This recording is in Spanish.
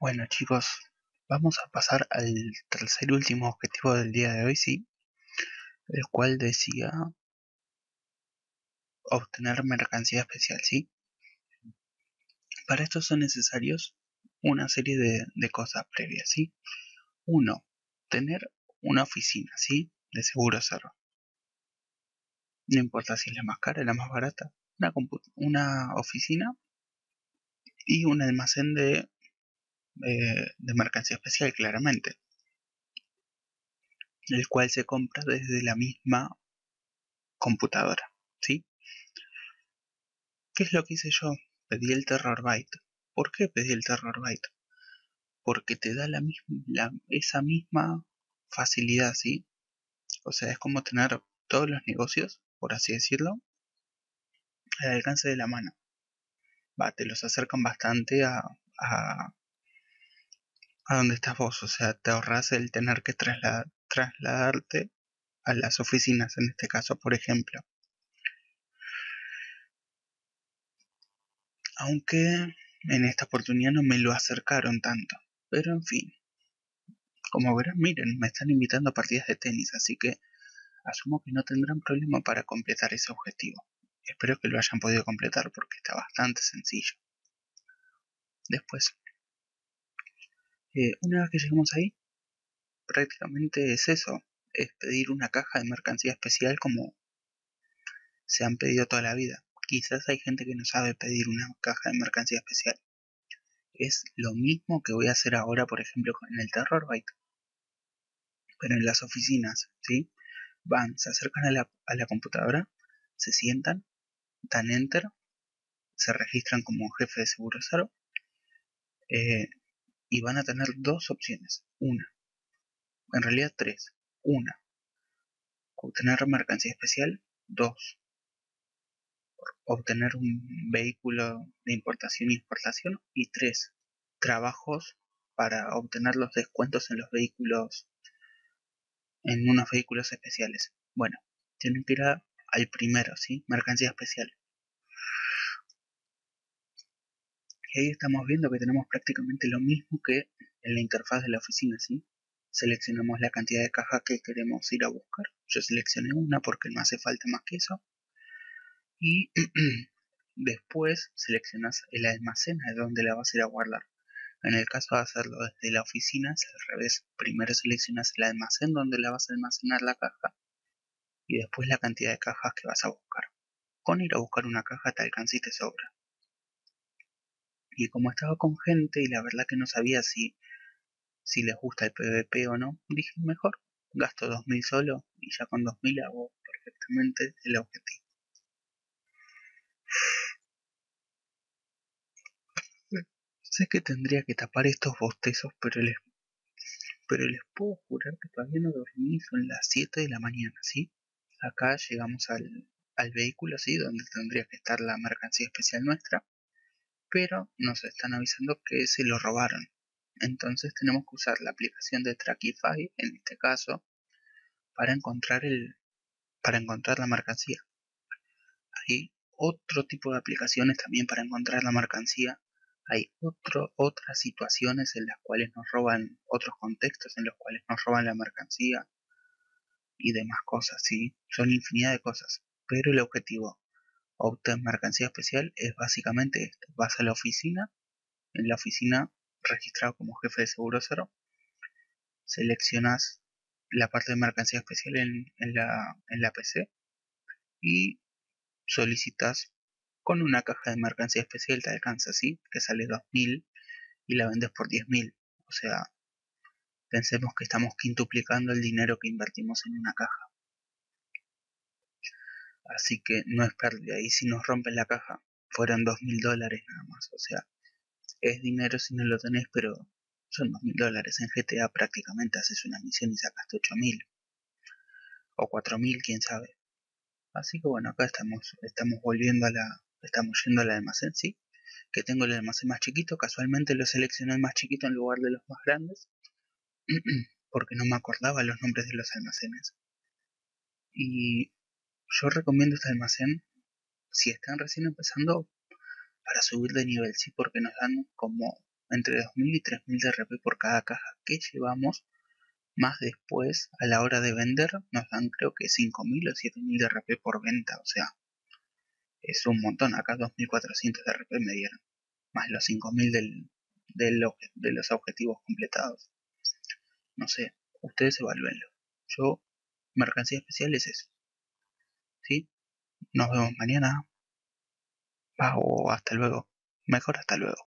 Bueno chicos, vamos a pasar al tercer y último objetivo del día de hoy, sí, el cual decía obtener mercancía especial, sí. Para esto son necesarios una serie de, cosas previas, sí. Uno, tener una oficina, sí, de seguro cero. No importa si es la más cara, la más barata, una, una oficina y un almacén de de mercancía especial, claramente, el cual se compra desde la misma computadora, ¿sí? ¿Qué es lo que hice yo? Pedí el Terror Byte. ¿Por qué pedí el Terror Byte? Porque te da la misma, esa misma facilidad, ¿sí? O sea, es como tener todos los negocios, por así decirlo, al alcance de la mano. Va, te los acercan bastante a donde estás vos, o sea, te ahorras el tener que trasladarte a las oficinas, en este caso, por ejemplo. Aunque en esta oportunidad no me lo acercaron tanto, pero en fin. Como verán, miren, me están invitando a partidas de tenis, así que asumo que no tendrán problema para completar ese objetivo. Espero que lo hayan podido completar porque está bastante sencillo. Después, una vez que llegamos ahí, prácticamente es eso, es pedir una caja de mercancía especial como se han pedido toda la vida. Quizás hay gente que no sabe pedir una caja de mercancía especial. Es lo mismo que voy a hacer ahora, por ejemplo, en el Terror Byte. Pero en las oficinas, ¿sí? Van, se acercan a la, a la computadora, se sientan, dan enter, se registran como jefe de seguro cero, eh, y van a tener dos opciones. Una, en realidad tres. Una, obtener mercancía especial. Dos, obtener un vehículo de importación y exportación. Y tres, trabajos para obtener los descuentos en los vehículos, en unos vehículos especiales. Bueno, tienen que ir al primero, ¿sí? Mercancía especial. Y ahí estamos viendo que tenemos prácticamente lo mismo que en la interfaz de la oficina, ¿sí? Seleccionamos la cantidad de cajas que queremos ir a buscar. Yo seleccioné una porque no hace falta más que eso. Y después seleccionas el almacén de donde la vas a ir a guardar. En el caso de hacerlo desde la oficina es al revés. Primero seleccionas el almacén donde la vas a almacenar la caja y después la cantidad de cajas que vas a buscar. Con ir a buscar una caja te alcanza te sobra. Y como estaba con gente y la verdad que no sabía si, si les gusta el PvP o no, dije mejor, gasto 2000 solo y ya con 2000 hago perfectamente el objetivo. Sé que tendría que tapar estos bostezos, pero les, pero les puedo jurar que todavía no dormí, son las 7 de la mañana, ¿sí? Acá llegamos al, al vehículo, ¿sí? Donde tendría que estar la mercancía especial nuestra pero nos están avisando que se lo robaron. Entonces tenemos que usar la aplicación de Trackify, en este caso, para encontrar el para encontrar la mercancía. Hay otro tipo de aplicaciones también para encontrar la mercancía. Hay otro, otras situaciones en las cuales nos roban, otros contextos en los cuales nos roban la mercancía y demás cosas, ¿sí? Son infinidad de cosas. Pero el objetivo obtener mercancía especial es básicamente esto. Vas a la oficina, en la oficina registrado como jefe de seguro cero, seleccionas la parte de mercancía especial en, la, en la PC y solicitas con una caja de mercancía especial te alcanza así, que sale 2000 y la vendes por 10.000. O sea, pensemos que estamos quintuplicando el dinero que invertimos en una caja. Así que no es pérdida. Y si nos rompen la caja, fueron dos mil dólares nada más. O sea, es dinero si no lo tenés, pero son dos mil dólares. En GTA prácticamente haces una misión y sacaste ocho mil. O cuatro mil, quién sabe. Así que bueno, acá estamos, estamos volviendo a la, estamos yendo al almacén, sí. Que tengo el almacén más chiquito. Casualmente lo seleccioné el más chiquito en lugar de los más grandes. Porque no me acordaba los nombres de los almacenes. Y yo recomiendo este almacén si están recién empezando para subir de nivel, sí, porque nos dan como entre 2.000 y 3.000 de RP por cada caja que llevamos, más después a la hora de vender nos dan creo que 5.000 o 7.000 de RP por venta, o sea, es un montón, acá 2.400 de RP me dieron, más los 5.000 del, de los objetivos completados. No sé, ustedes evalúenlo. Yo, mercancía especial es eso. ¿Sí? Nos vemos mañana. O hasta luego. Mejor hasta luego.